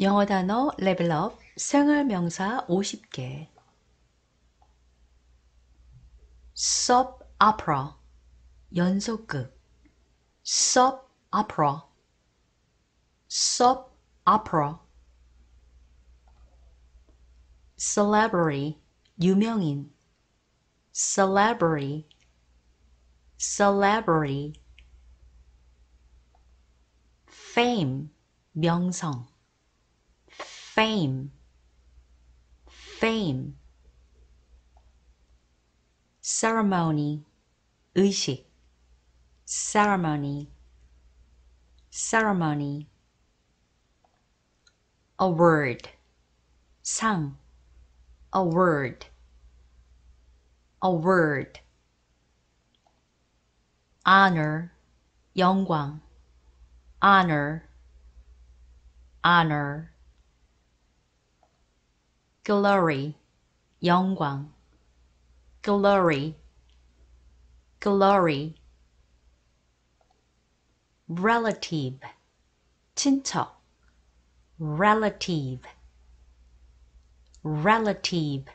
영어 단어 레벨업 생활 명사 50개 soap opera 연속극 soap opera soap opera celebrity 유명인 celebrity celebrity fame 명성 fame. Fame. Ceremony. 의식. ceremony. Ceremony. A word. Sang. A word. A word. Honor. 영광 honor. Honor glory 영광 glory glory relative 친척 relative relative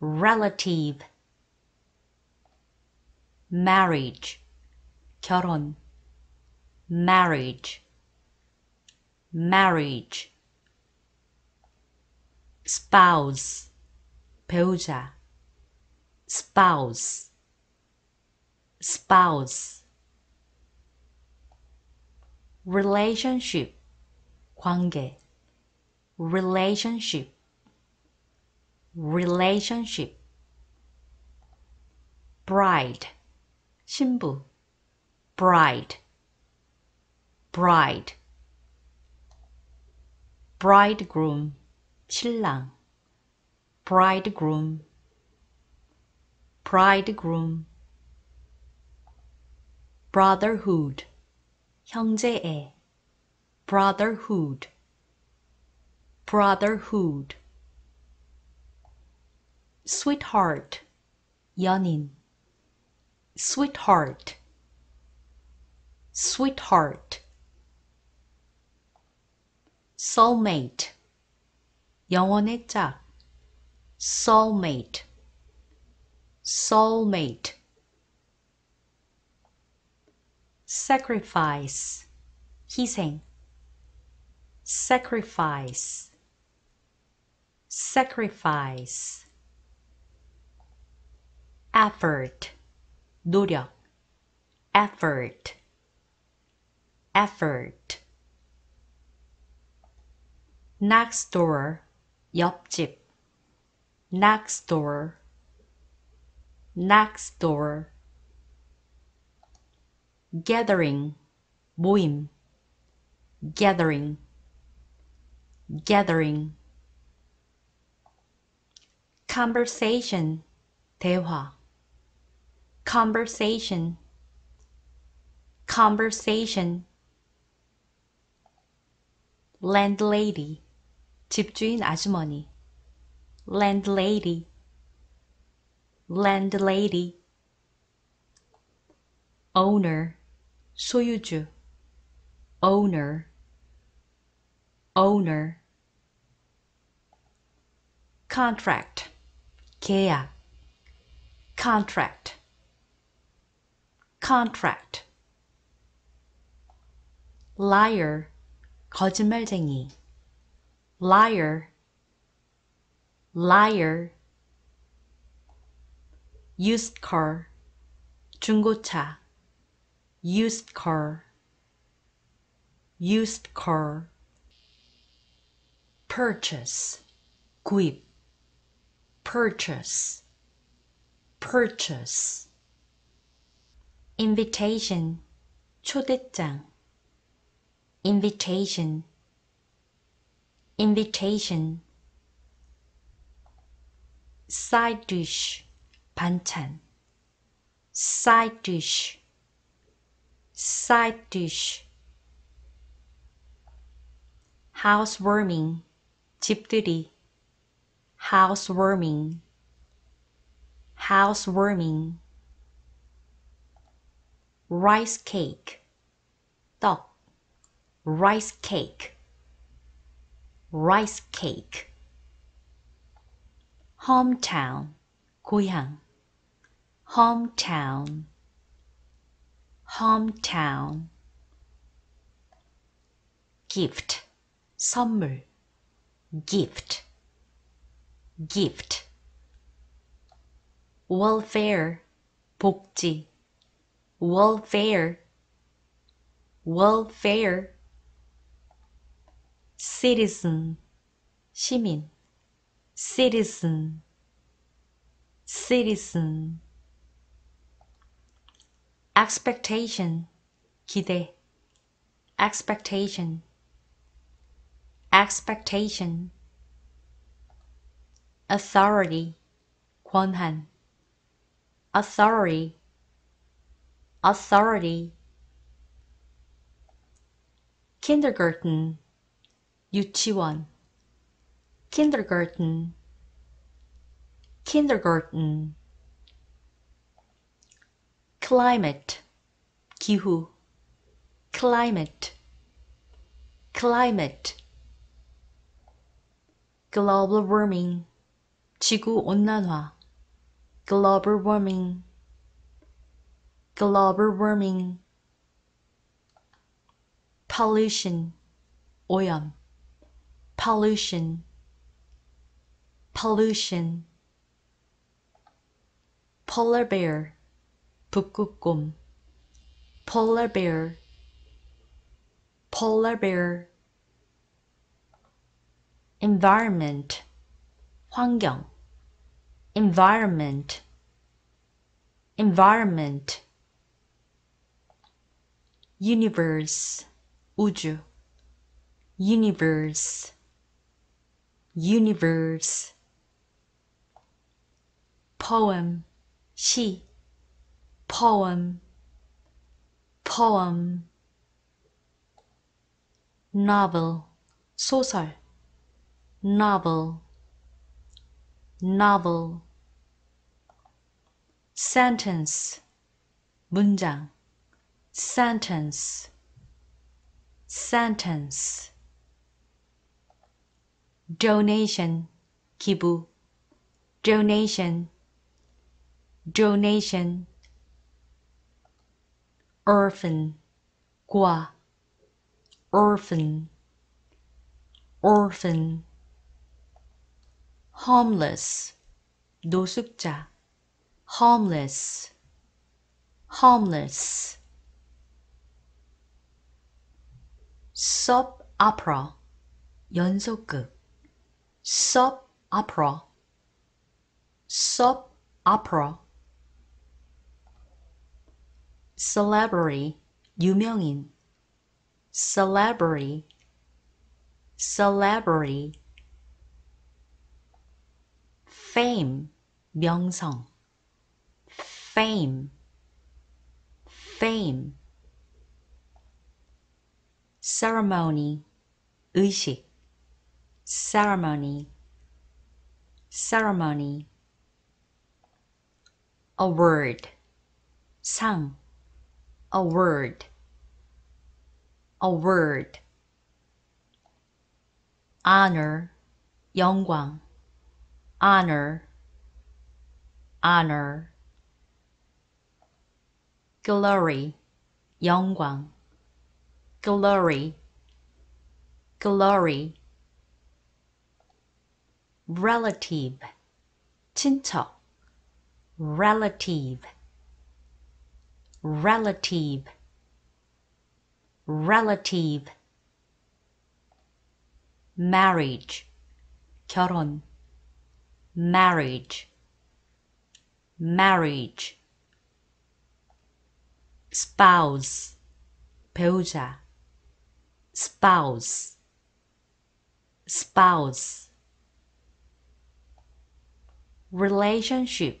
relative marriage 결혼 marriage marriage spouse 배우자 spouse spouse relationship 관계 relationship relationship bride 신부 bride bride bridegroom 신랑 bridegroom bridegroom brotherhood 형제애 brotherhood brotherhood sweetheart 연인 sweetheart sweetheart soulmate 영혼의 짝 soulmate soulmate sacrifice 희생 sacrifice sacrifice effort 노력 effort effort next door 옆집 next door next door gathering 모임 gathering gathering conversation 대화 conversation conversation landlady 집주인 아주머니 landlady landlady owner 소유주 owner owner contract 계약 contract contract liar 거짓말쟁이 liar liar used car 중고차 used car used car purchase 구입 purchase purchase invitation 초대장 invitation invitation side dish 반찬 side dish side dish housewarming 집들이 housewarming housewarming rice cake 떡 rice cake rice cake hometown 고향 hometown hometown gift 선물 gift gift welfare 복지 welfare welfare citizen 시민 citizen citizen expectation 기대 expectation expectation authority 권한 authority authority kindergarten 유치원 kindergarten kindergarten climate 기후 climate climate global warming 지구 온난화 global warming global warming pollution 오염 pollution pollution polar bear 북극곰 polar bear polar bear environment 환경 environment environment universe 우주 universe universe poem 시 poem poem novel 소설 novel novel sentence 문장 sentence sentence Donation 기부 donation donation orphan 과 orphan orphan homeless 노숙자 homeless homeless soap opera 연속극 soap opera soap opera celebrity 유명인 celebrity celebrity fame 명성 fame fame ceremony 의식 ceremony ceremony a word 상 a word a word honor 영광 honor honor glory 영광 glory glory relative 친척 relative relative relative marriage 결혼 marriage marriage spouse 배우자 spouse spouse relationship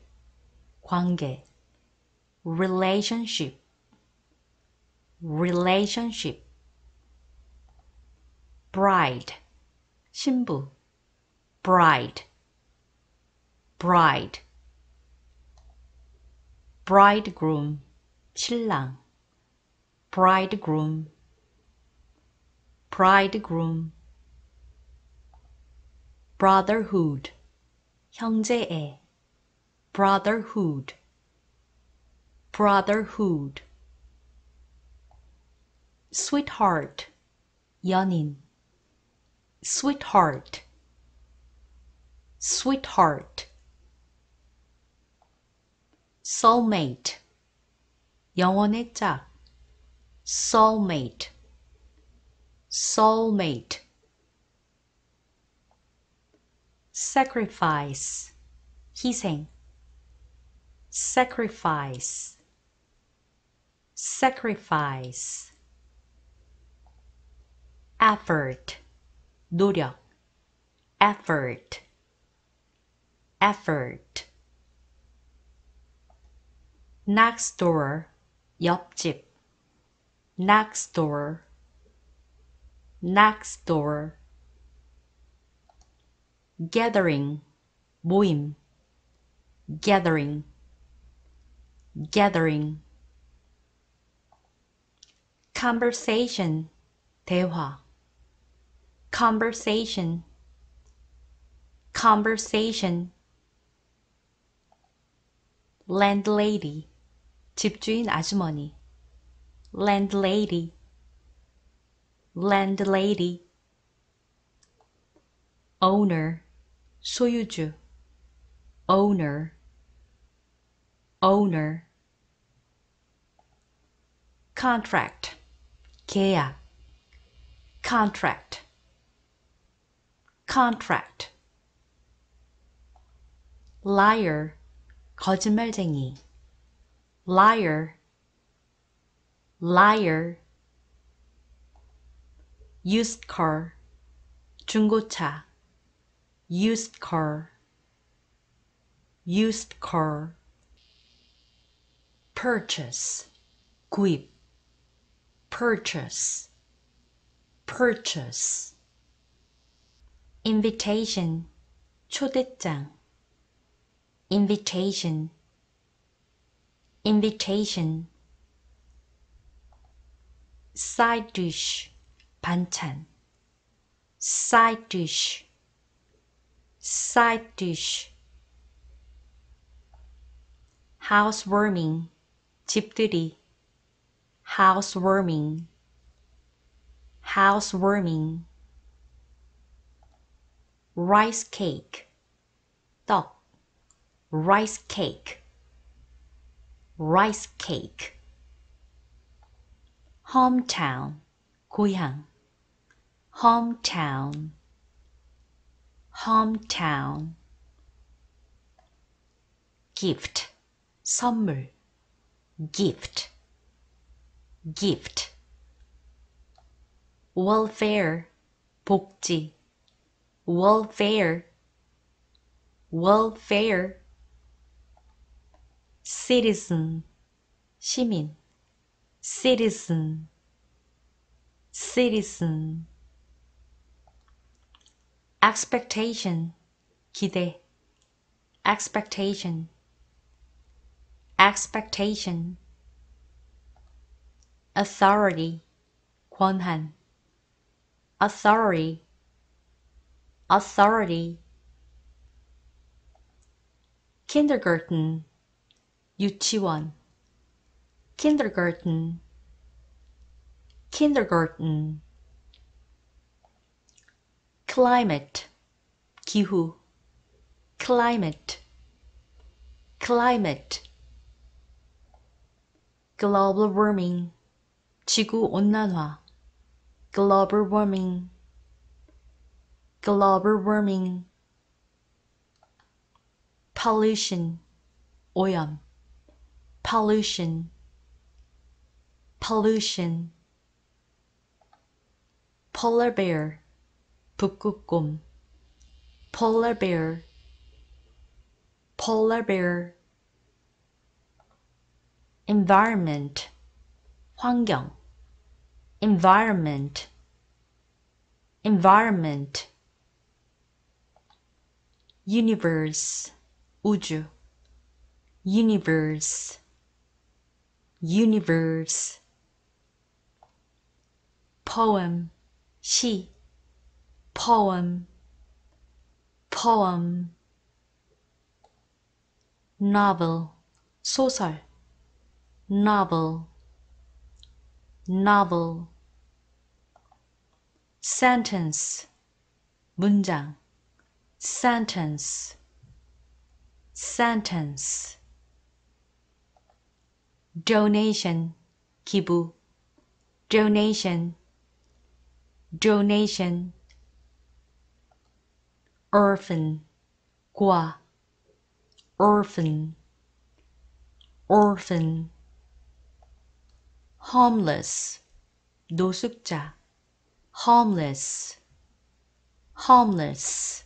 관계 relationship relationship bride 신부 bride bride bridegroom 신랑 bridegroom bridegroom brotherhood 형제애 brotherhood brotherhood sweetheart 연인 sweetheart sweetheart soulmate 영혼의 짝 soulmate soulmate sacrifice 희생 sacrifice sacrifice effort 노력 effort effort next door 옆집 next door next door gathering 모임 gathering gathering conversation 대화 conversation conversation landlady 집주인 아주머니 landlady landlady owner 소유주 owner owner contract 계약 contract contract liar 거짓말쟁이 liar liar used car 중고차 used car used car purchase 구입 purchase purchase invitation 초대장 invitation invitation side dish 반찬 side dish side dish housewarming 집들이 housewarming housewarming rice cake 떡 rice cake rice cake hometown 고향 hometown hometown gift 선물 gift gift welfare 복지 welfare welfare citizen 시민 citizen citizen expectation 기대 expectation expectation authority 권한 authority authority kindergarten 유치원 kindergarten kindergarten climate 기후 climate climate global warming 지구 온난화 global warming global warming pollution 오염 pollution pollution polar bear 북극곰 polar bear polar bear environment 환경 environment environment universe 우주 universe universe poem 시 poem poem novel 소설 novel novel sentence 문장 sentence sentence donation 기부 donation donation orphan 과 orphan orphan homeless 노숙자 homeless homeless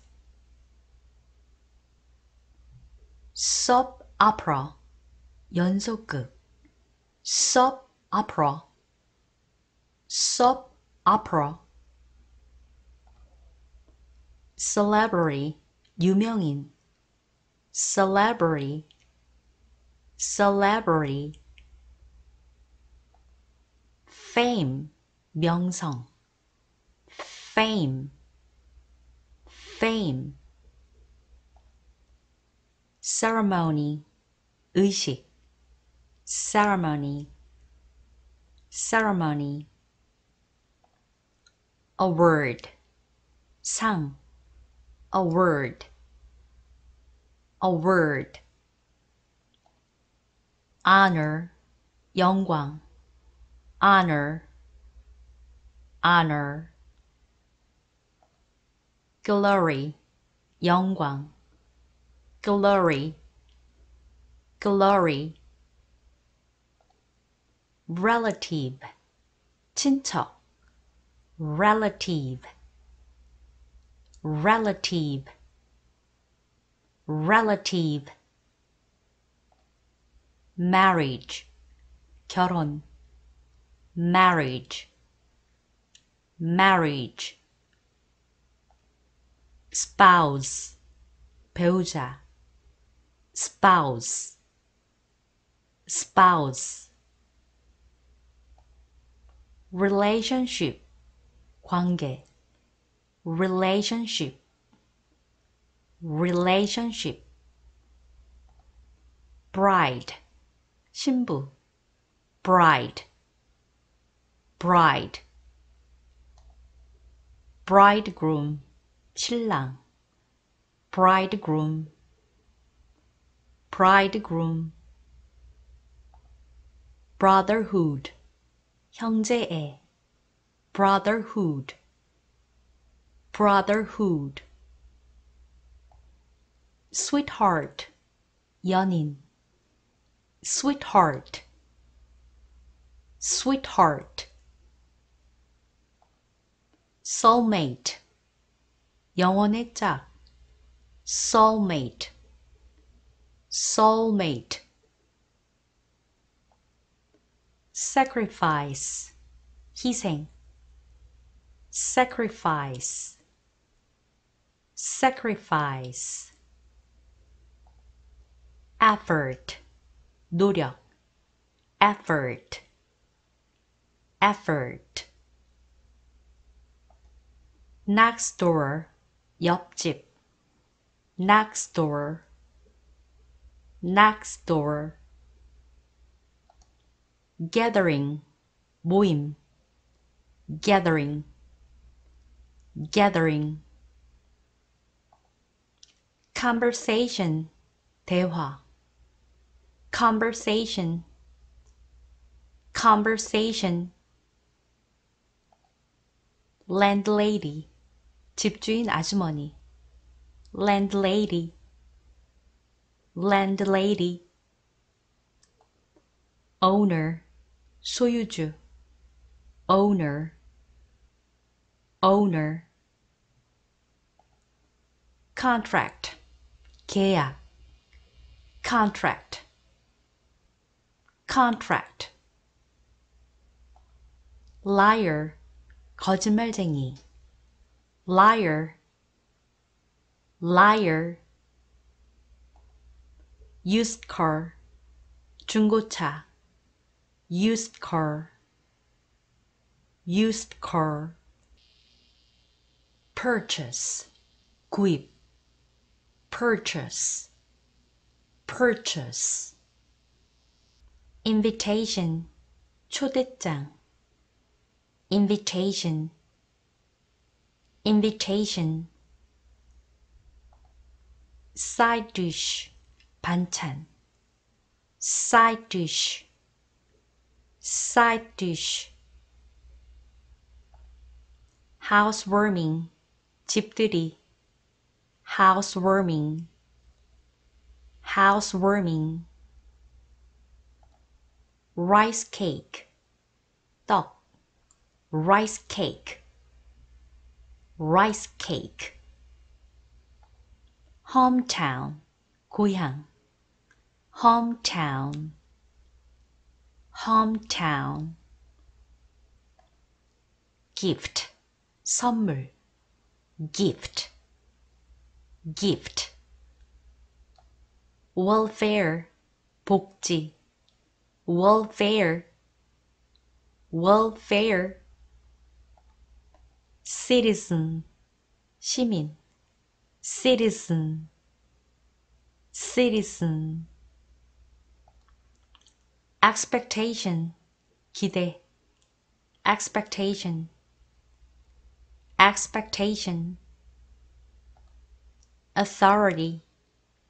soap opera 연속극 soap opera soap opera celebrity 유명인 celebrity celebrity fame 명성 fame fame ceremony 의식 ceremony ceremony a word 상 a word a word honor 영광 honor honor glory 영광 glory glory relative 친척 relative relative relative marriage 결혼 marriage marriage spouse 배우자 spouse spouse relationship 관계 relationship relationship bride 신부 bride bride bridegroom 신랑 bridegroom bridegroom brotherhood 형제애 brotherhood brotherhood sweetheart 연인 sweetheart sweetheart soulmate 영혼의 짝 soulmate soulmate sacrifice 희생 sacrifice sacrifice effort 노력 effort effort next door 옆집 next door next door gathering 모임 gathering gathering conversation 대화 conversation conversation landlady 집주인 아주머니 landlady landlady owner 소유주 owner owner contract 계약 contract contract liar 거짓말쟁이 liar liar used car 중고차 used car used car purchase 구입 purchase, purchase. invitation, 초대장. invitation, invitation. side dish, 반찬. side dish, side dish. housewarming, 집들이. housewarming, housewarming. rice cake, 떡. rice cake, rice cake. hometown, 고향. hometown, hometown. gift, 선물. gift, gift. welfare, 복지. welfare, welfare. citizen, 시민. citizen, citizen. expectation, 기대. expectation, expectation. authority,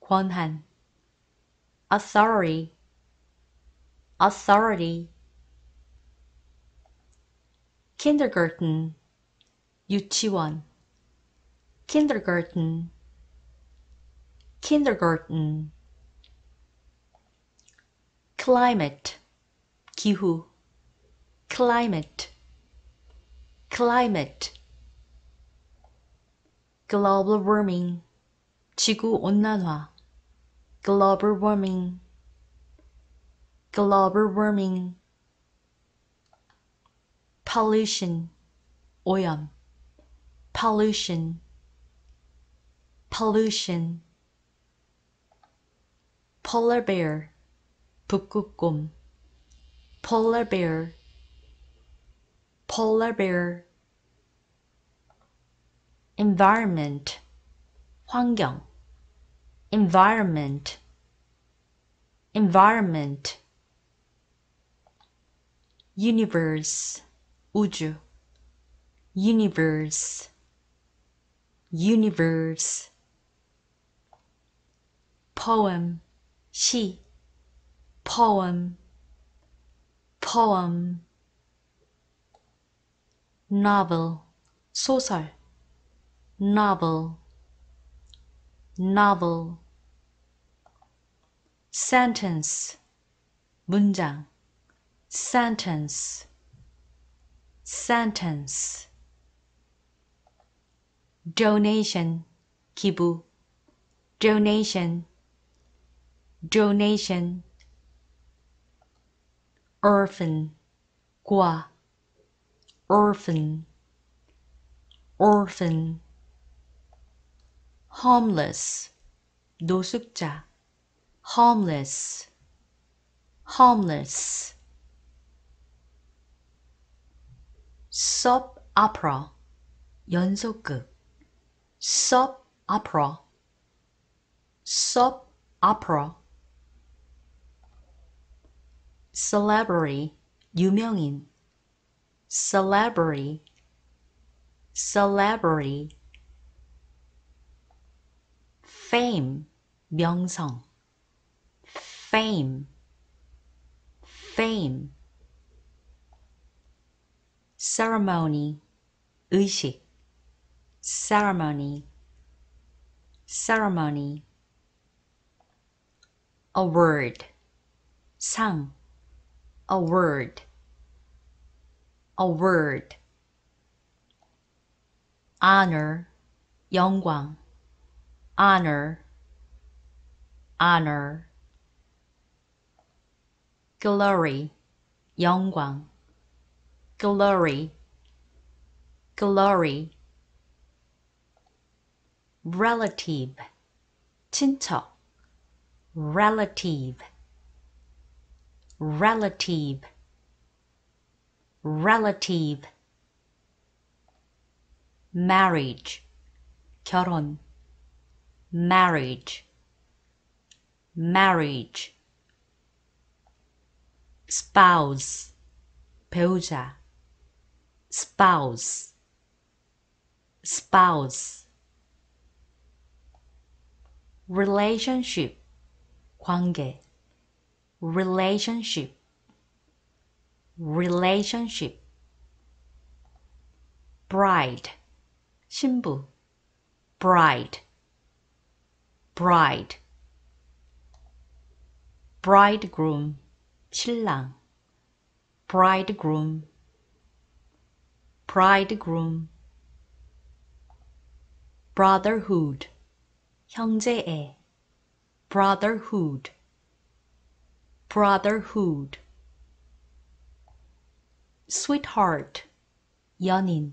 권한. authority, authority. kindergarten, 유치원. kindergarten, kindergarten. climate, 기후. climate, climate. global warming, 지구 온난화. global warming, global warming. pollution, 오염. pollution, pollution. polar bear, 북극곰. polar bear, polar bear. environment, 환경. environment, environment. universe, 우주. universe, universe. poem, 시. poem, poem. novel, 소설. novel, novel. sentence, 문장. sentence, sentence. donation, 기부. donation, donation. orphan, 과. orphan, orphan. homeless, 노숙자. homeless, homeless. soap opera, 연속극. soap opera, soap opera. celebrity, 유명인. celebrity, celebrity. fame, 명성. fame, fame. ceremony, 의식. ceremony, ceremony. a word, 상. a word, a word. honor, 영광. honor, honor. glory, 영광. glory, glory. relative, 친척. relative, relative, relative. marriage, 결혼. marriage, marriage. spouse, 배우자, spouse, spouse. relationship, 관계, relationship, relationship. bride, 신부, bride, bride. bridegroom, 신랑, bridegroom, bridegroom. brotherhood, 형제애, brotherhood, brotherhood. sweetheart, 연인,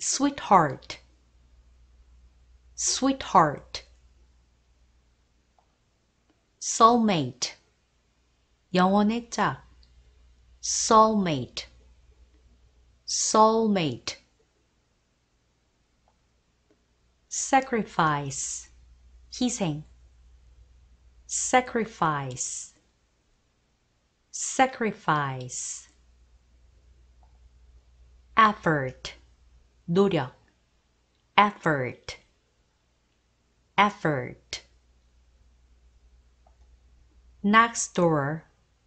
sweetheart, sweetheart. soulmate, 영혼의 짝, soulmate, soulmate. sacrifice, 희생, sacrifice, sacrifice. effort, 노력, effort, effort. next door,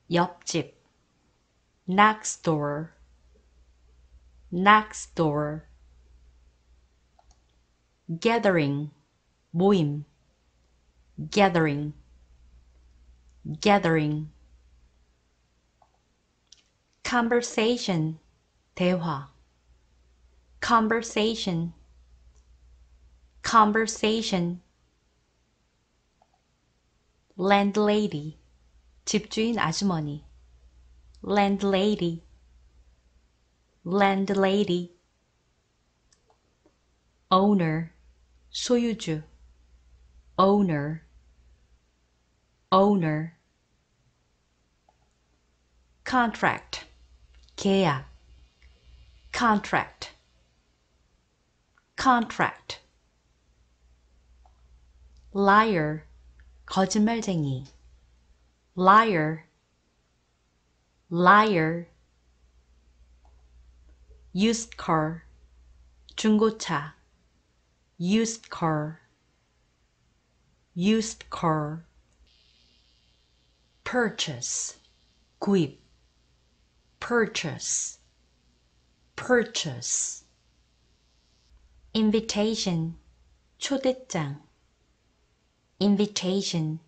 옆집, next door, next door. gathering, 모임, gathering, gathering. conversation, 대화, conversation, conversation. landlady, 집주인 아주머니, landlady, landlady. owner, 소유주, owner, owner. contract, 계약, contract, contract. liar, 거짓말쟁이, liar, liar. used car, 중고차, used car, used car. purchase, 구입, purchase, purchase. invitation, 초대장, invitation,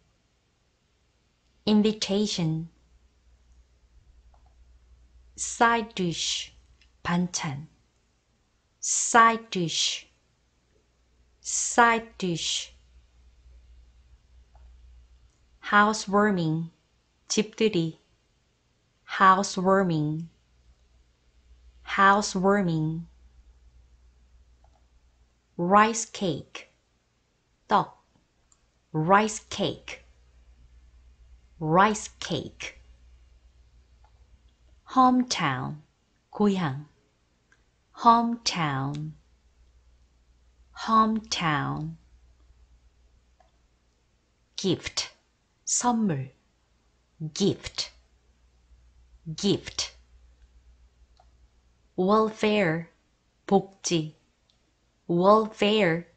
invitation. side dish, 반찬, side dish, side dish. housewarming, 집들이, housewarming, housewarming. rice cake, 떡, rice cake, rice cake. hometown, 고향, hometown, hometown. gift, 선물, gift, gift. welfare, 복지, welfare,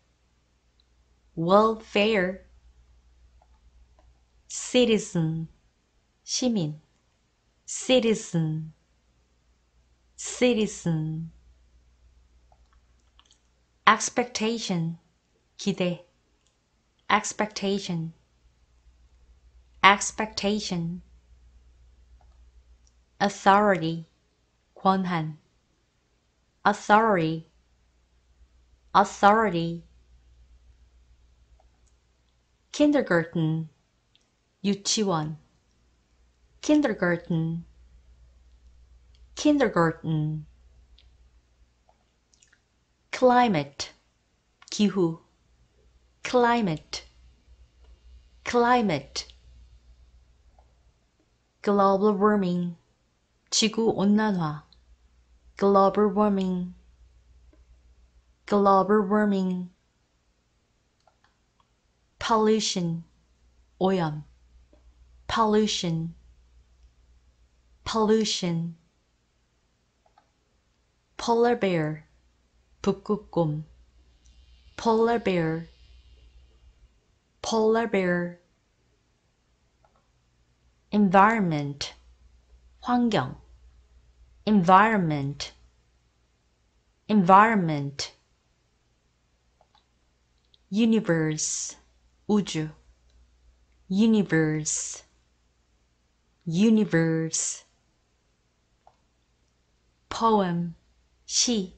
welfare. citizen, 시민, citizen, citizen. expectation, 기대, expectation, expectation. authority, 권한, authority, authority. kindergarten, 유치원, kindergarten, kindergarten. climate, 기후, climate, climate. global warming, 지구 온난화, global warming, global warming. pollution 오염 pollution pollution polar bear 북극곰 polar bear polar bear environment 환경 environment environment universe 우주 universe universe poem 시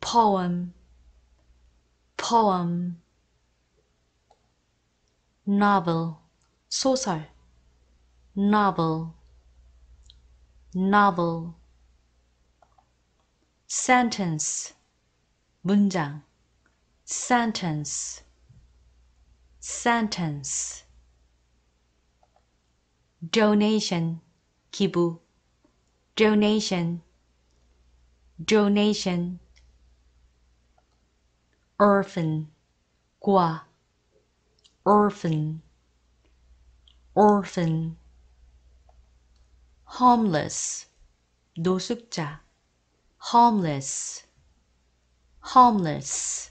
poem poem novel 소설 novel novel sentence 문장 sentence sentence donation 기부 donation donation orphan 과 orphan orphan homeless 노숙자 homeless homeless